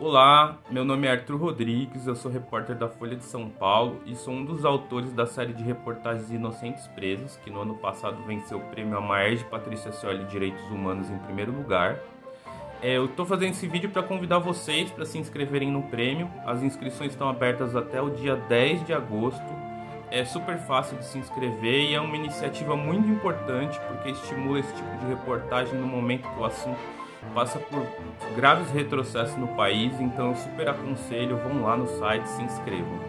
Olá, meu nome é Arthur Rodrigues, eu sou repórter da Folha de São Paulo e sou um dos autores da série de reportagens Inocentes Presos, que no ano passado venceu o prêmio Amaer de Patrícia Cioli Direitos Humanos em primeiro lugar. É, eu estou fazendo esse vídeo para convidar vocês para se inscreverem no prêmio. As inscrições estão abertas até o dia 10 de agosto. É super fácil de se inscrever e é uma iniciativa muito importante porque estimula esse tipo de reportagem no momento que o assunto passa por graves retrocessos no país, então eu super aconselho, vão lá no site, se inscrevam.